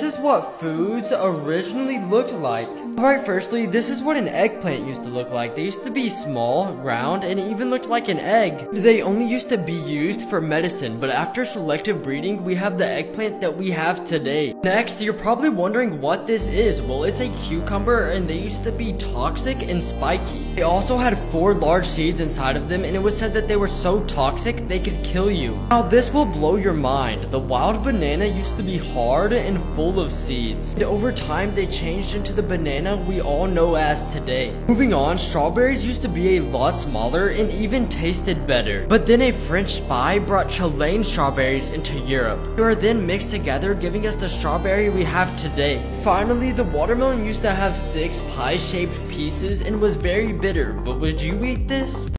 this is what foods originally looked like. Alright, firstly, this is what an eggplant used to look like. They used to be small, round, and even looked like an egg. They only used to be used for medicine, but after selective breeding, we have the eggplant that we have today. Next, you're probably wondering what this is. Well, it's a cucumber, and they used to be toxic and spiky. They also had four large seeds inside of them, and it was said that they were so toxic, they could kill you. Now, this will blow your mind. The wild banana used to be hard and full of seeds. And over time, they changed into the banana we all know as today. Moving on, strawberries used to be a lot smaller and even tasted better. But then a French spy brought Chilean strawberries into Europe. They were then mixed together, giving us the strawberry we have today. Finally, the watermelon used to have six pie-shaped pieces and was very bitter, but would you eat this?